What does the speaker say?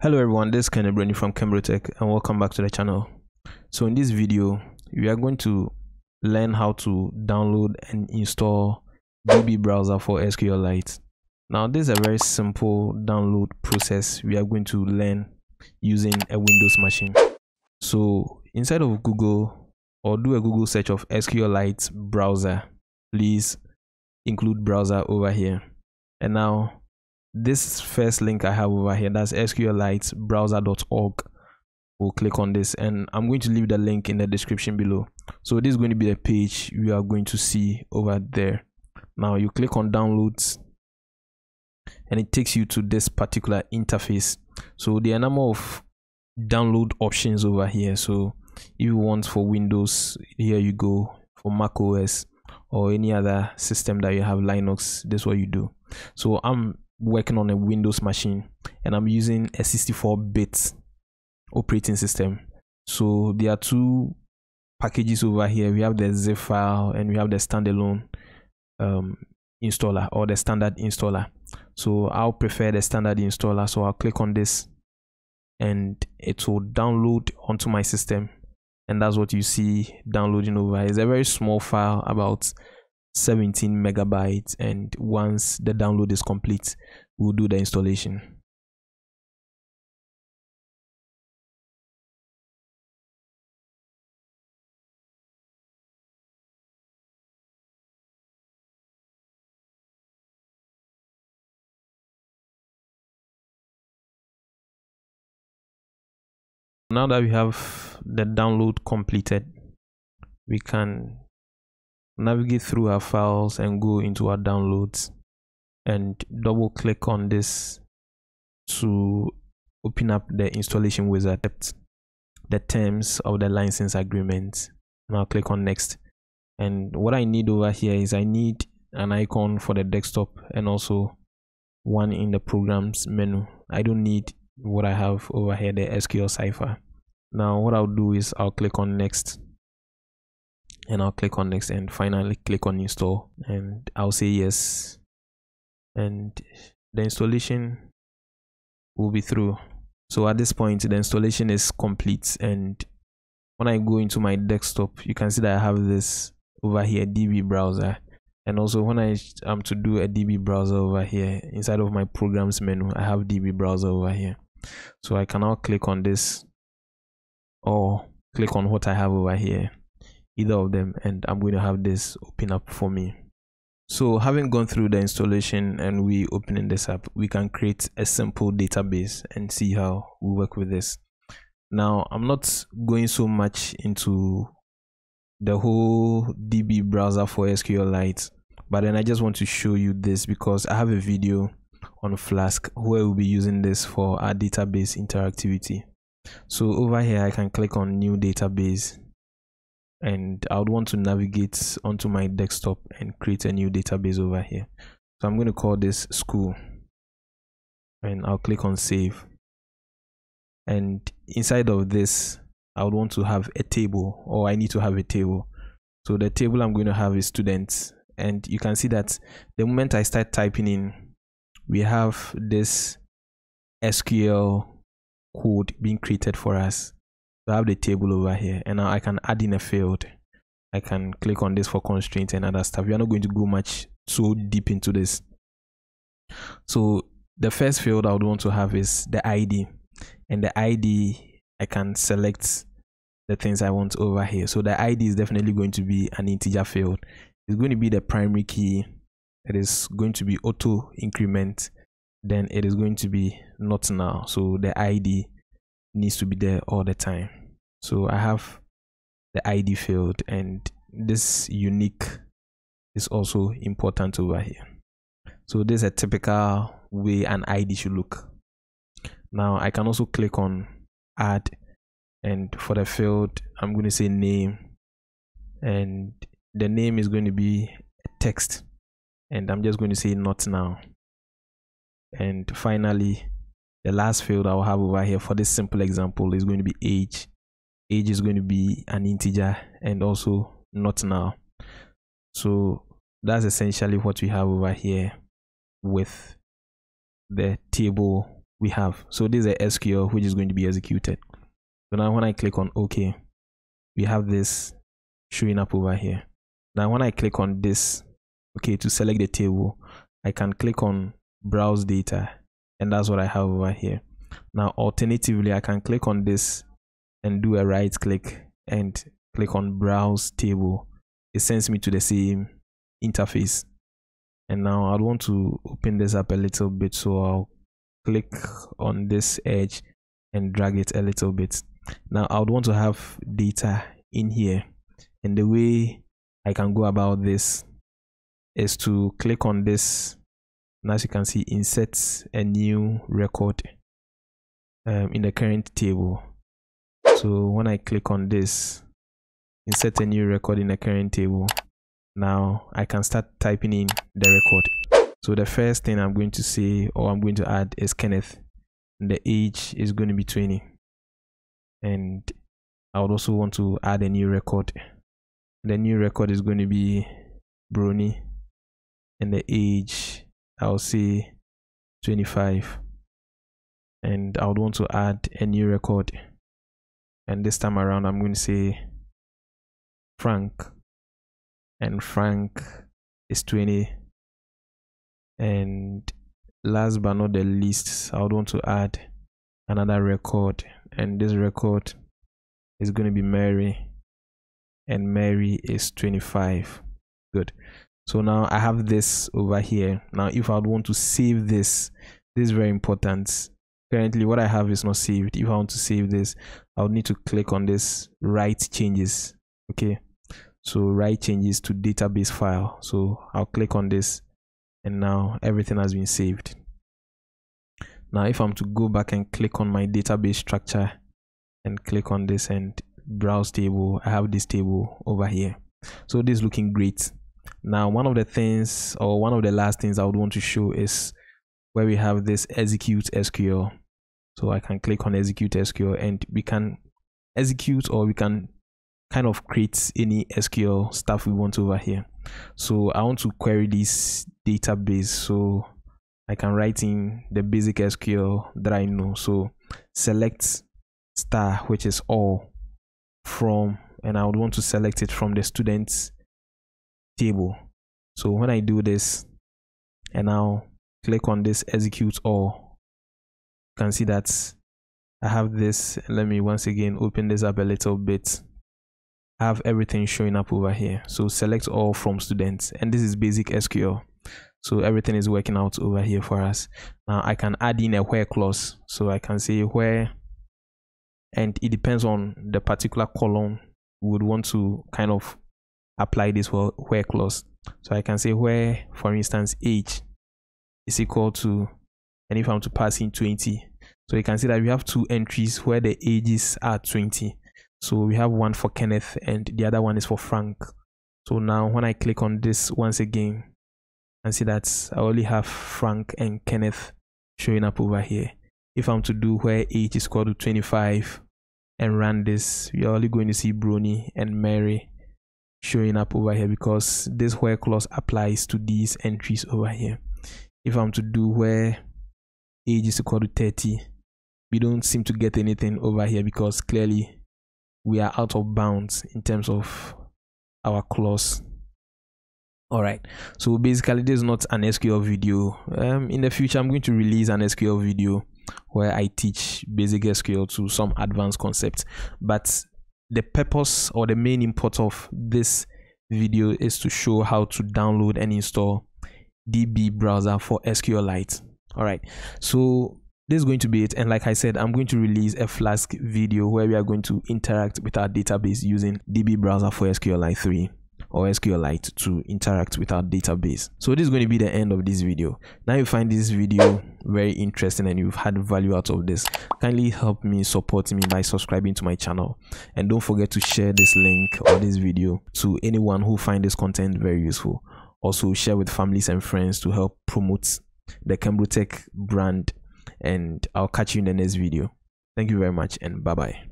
Hello everyone, this is Kenny Broni from KenBroTech and welcome back to the channel. So in this video, we are going to learn how to download and install DB browser for SQLite. Now this is a very simple download process we are going to learn using a Windows machine. So inside of Google or do a Google search of SQLite browser, please include browser over here. And now this first link I have over here, that's sqlitebrowser.org. We'll click on this and I'm going to leave the link in the description below. So this is going to be the page we are going to see over there. Now you click on downloads and it takes you to this particular interface. So there are a number of download options over here. So if you want for Windows, here you go. For Mac OS or any other system that you have Linux, this is what you do. So I'm working on a Windows machine and I'm using a 64 bit operating system. So there are two packages over here. We have the zip file and we have the standalone um, installer or the standard installer. So I'll prefer the standard installer. So I'll click on this and it will download onto my system. And that's what you see downloading over. It's a very small file about 17 megabytes and once the download is complete we'll do the installation. Now that we have the download completed we can navigate through our files and go into our downloads and double click on this to open up the installation wizard. The terms of the license agreement. Now click on next. And what i need over here is i need an icon for the desktop and also one in the programs menu. I don't need what i have over here the SQLCipher. Now what i'll do is i'll click on next and I'll click on next and finally click on install. And I'll say yes. And the installation will be through. So at this point the installation is complete. And when I go into my desktop you can see that I have this over here DB browser. And also when I am to do a DB browser over here inside of my programs menu I have DB browser over here. So I can now click on this or click on what I have over here either of them and I'm going to have this open up for me. So having gone through the installation and we opening this up, we can create a simple database and see how we work with this. Now I'm not going so much into the whole DB browser for SQLite, but then I just want to show you this because I have a video on Flask where we'll be using this for our database interactivity. So over here I can click on new database and I would want to navigate onto my desktop and create a new database over here. So I'm going to call this school and I'll click on save. And inside of this, I would want to have a table or I need to have a table. So the table I'm going to have is students. And you can see that the moment I start typing in, we have this SQL code being created for us so I have the table over here and now I can add in a field. I can click on this for constraints and other stuff. We are not going to go much so deep into this. So the first field I would want to have is the ID and the ID I can select the things I want over here. So the ID is definitely going to be an integer field. It's going to be the primary key. It is going to be auto increment. Then it is going to be not null. So the ID needs to be there all the time. So I have the ID field and this unique is also important over here. So this is a typical way an ID should look. Now I can also click on add and for the field I'm going to say name and the name is going to be text and I'm just going to say not null. And finally the last field I'll have over here for this simple example is going to be age. Age is going to be an integer and also not null. So that's essentially what we have over here with the table we have. So this is a SQL which is going to be executed. So now when I click on OK, we have this showing up over here. Now when I click on this, okay, to select the table, I can click on browse data and that's what I have over here. Now alternatively, I can click on this and do a right click and click on browse table. It sends me to the same interface. And now I want to open this up a little bit. So I'll click on this edge and drag it a little bit. Now I would want to have data in here. And the way I can go about this is to click on this. And as you can see, inserts a new record um, in the current table. So when I click on this, insert a new record in the current table, now I can start typing in the record. So the first thing I'm going to say or I'm going to add is Kenneth. The age is going to be 20. And I would also want to add a new record. The new record is going to be Broni. And the age, I'll say 25 and I would want to add a new record. And this time around I'm going to say Frank. And Frank is 20 and last but not the least I would want to add another record. And this record is going to be Mary. And Mary is 25 good so now I have this over here now if I would want to save this this is very important currently what I have is not saved. If I want to save this, I would need to click on this write changes. Okay. So write changes to database file. So I'll click on this and now everything has been saved. Now if I'm to go back and click on my database structure and click on this and browse table, I have this table over here. So this is looking great. Now one of the things or one of the last things I would want to show is where we have this execute SQL. So I can click on execute SQL and we can execute or we can kind of create any SQL stuff we want over here. So I want to query this database so I can write in the basic SQL that I know. So select star, which is all from, and I would want to select it from the students table. So when I do this, and now click on this execute all you can see that I have this. Let me once again open this up a little bit. I have everything showing up over here. So select all from students and this is basic SQL so everything is working out over here for us. Now I can add in a where clause. So I can say where and it depends on the particular column we would want to kind of apply this where clause. So I can say where for instance age is equal to and if I'm to pass in 20 so you can see that we have two entries where the ages are 20 so we have one for Kenneth and the other one is for Frank. So now when I click on this once again and see that I only have Frank and Kenneth showing up over here. If I'm to do where age is equal to 25 and run this we're only going to see Broni and Mary showing up over here because this where clause applies to these entries over here. If I'm to do where age is equal to 30 we don't seem to get anything over here because clearly we are out of bounds in terms of our clause. All right. So basically this is not an sql video. Um, in the future i'm going to release an sql video where i teach basic sql to some advanced concepts. But the purpose or the main import of this video is to show how to download and install DB browser for SQLite. All right. So this is going to be it. And like I said, I'm going to release a Flask video where we are going to interact with our database using DB browser for SQLite 3 or SQLite to interact with our database. So this is going to be the end of this video. Now you find this video very interesting and you've had value out of this. Kindly help me support me by subscribing to my channel. And don't forget to share this link or this video to anyone who find this content very useful also share with families and friends to help promote the KenBroTech brand. And I'll catch you in the next video. Thank you very much and bye bye.